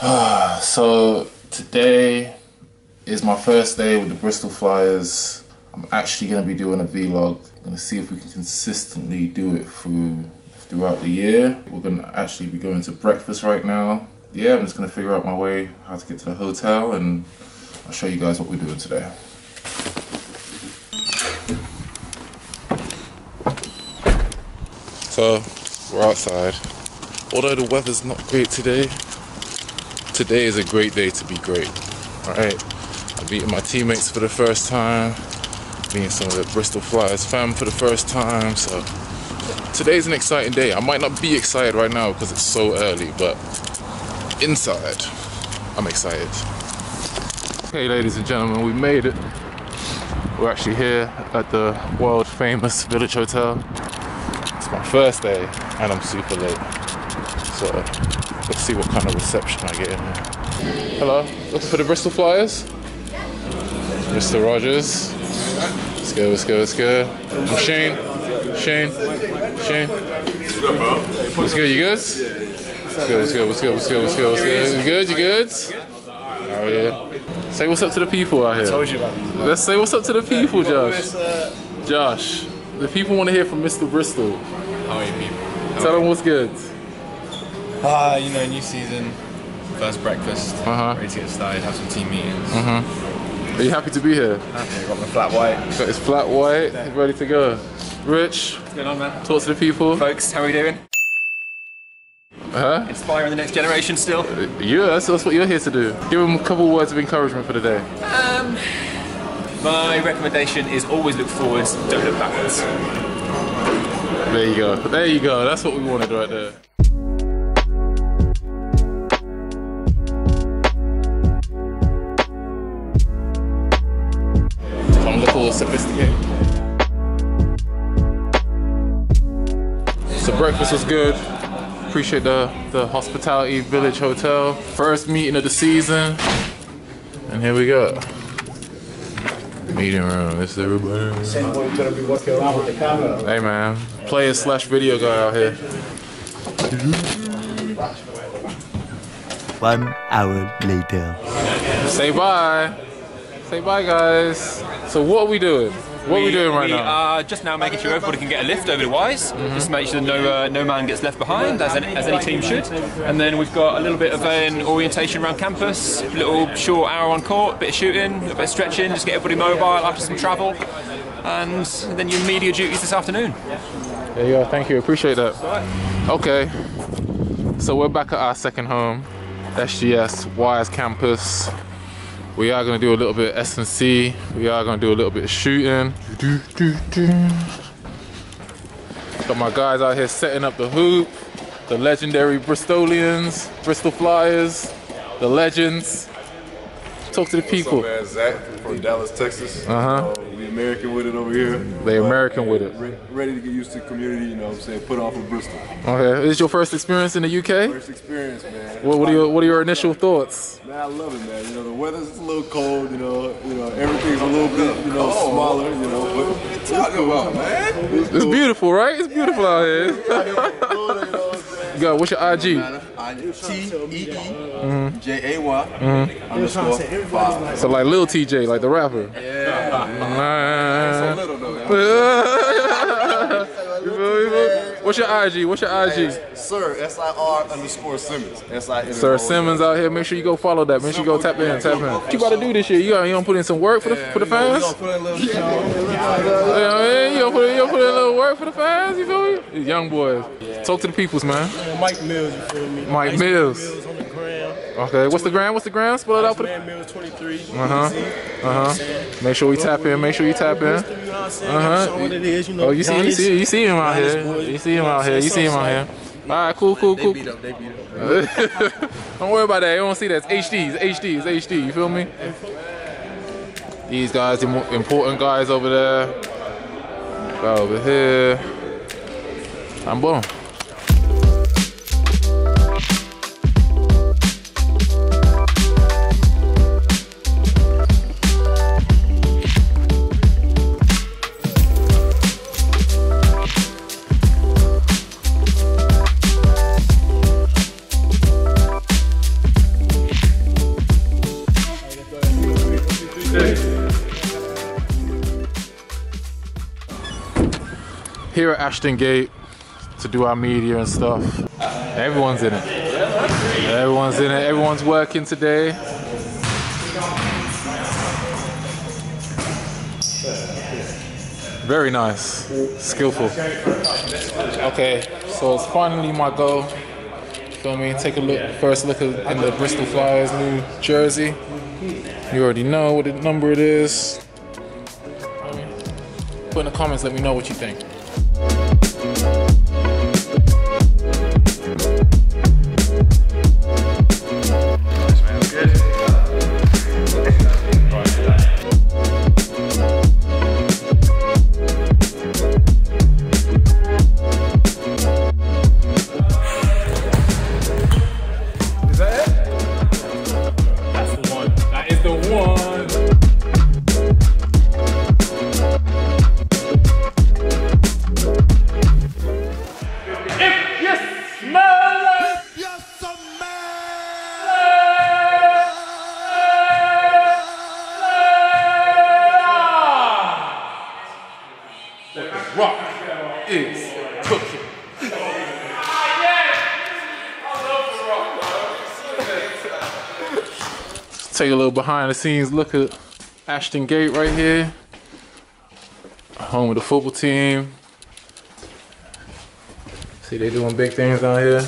so today is my first day with the Bristol Flyers. I'm actually going to be doing a vlog. I'm going to see if we can consistently do it through throughout the year. We're going to actually be going to breakfast right now. Yeah, I'm just going to figure out my way how to get to the hotel and I'll show you guys what we're doing today. So, we're outside. Although the weather's not great today, today is a great day to be great. Alright, I'm meeting my teammates for the first time, meeting some of the Bristol Flyers fam for the first time, so today's an exciting day. I might not be excited right now because it's so early, but inside, I'm excited. Okay, ladies and gentlemen, we made it. We're actually here at the world famous Village Hotel. It's my first day and I'm super late. So let's see what kind of reception I get in here. Hello, looking for the Bristol Flyers? Mr. Rogers. Let's go, let's go, let's go. I'm Shane. Shane. Shane. What's good, you good? What's good, what's good, what's good, what's good, what's good, what's good? You good, you good? Oh yeah. Say what's up to the people out here. told you about these. Let's say what's up to the people, Josh. Uh, Josh, the people want to hear from Mr. Bristol. How are you people? Tell them what's good. Ah, you know, new season, first breakfast, Uh-huh. ready to get started, have some team meetings. Are you happy to be here? Happy, got my flat white. Got his flat white, ready to go. Rich, What's going on, man? talk to the people. Folks, how are we doing? Huh? Inspiring the next generation still? Yeah, that's, that's what you're here to do. Give them a couple words of encouragement for the day. My recommendation is always look forwards, don't look backwards. There you go. There you go. That's what we wanted right there. I'm a little sophisticated. So breakfast was good. Appreciate the, the Hospitality Village Hotel. First meeting of the season. And here we go. Meeting room. This is everybody. gonna be working around with the camera. Hey man, player slash video guy out here. One hour later. Say bye. Say bye, guys. So what are we doing? What are we doing right now? we now? are just now making sure everybody can get a lift over to Wise. Just to make sure no uh, no man gets left behind, as any, as any team should. And then we've got a little bit of an orientation around campus, a little short hour on court, bit of shooting, a bit of stretching, just get everybody mobile after some travel. And then your media duties this afternoon. There you go. Thank you. Appreciate that. Okay. So we're back at our second home, SGS Wise campus. We are going to do a little bit of S&C. We are going to do a little bit of shooting. Got my guys out here setting up the hoop. The legendary Bristolians, Bristol Flyers, the legends. Talk to the people. What's up, man? Zach from Dallas, Texas. Uh-huh. Uh, we American with it over here. They American with it. Re- ready to get used to the community, you know what I'm saying? Put on for Bristol. Okay, is this your first experience in the UK? First experience, man. What, what are your What are your initial thoughts? Man, I love it, man. You know, the weather's a little cold, you know, you know, everything's a little bit, you know, oh. smaller, you know, but what you talking about, man? It's beautiful, right? It's beautiful out here. You what's your IG? T E E J A Y mm-hmm. underscore five. So like Lil Tjay, like the rapper. Yeah. You feel me? What's your IG? What's your IG? Sir S I R underscore Simmons. S I N. Sir Simmons out here. Make sure you go follow that. Make sure you go tap in, tap in. What you about to do this year? You got you gonna put in some work for the for the fans? Put a little You know what I mean? You gonna put in, you gonna put in a little work for the fans? You feel me? These young boys. Talk to the peoples, man. Mike Mills, you feel me? Mike Mills. Okay, what's the gram? What's the gram? Spell it out for the. Man Mills 23. Uh huh. Uh huh. Make sure we tap in. Make sure you tap in. You know what I'm saying? What it is, you. Oh, you see, you see, you see him out here. You see him out here. You see him out here. All right, cool, cool, cool. Beat up, they beat up. Don't worry about that. You don't see that. It's HD. It's HD. It's HD. You feel me? These guys, important guys over there. Guy over here. I'm boom. Here at Ashton Gate to do our media and stuff. Everyone's in it. Everyone's in it. Everyone's working today. Very nice. Skillful. Okay, so it's finally my goal. Feel me? Take a look, first look at in the Bristol Flyers new jersey. You already know what the number it is. Put in the comments, let me know what you think. Take a little behind the scenes look at Ashton Gate right here. Home of the football team. See, they doing big things down here.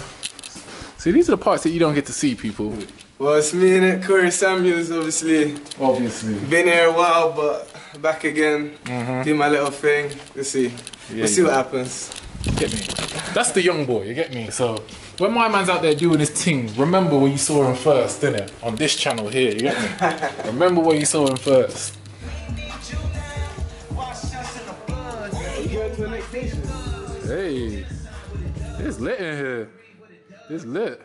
See, these are the parts that you don't get to see, people. Well, it's me and Corey Samuels, obviously. Obviously. Been here a while, but back again. Mm-hmm. Do my little thing. Let's see. Yeah, we'll see what happens. Get me? That's the young boy, you get me? So when my man's out there doing his thing, remember where you saw him first, didn't it? On this channel here, you get me? remember where you saw him first. Hey, it's lit in here. It's lit.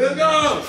은경!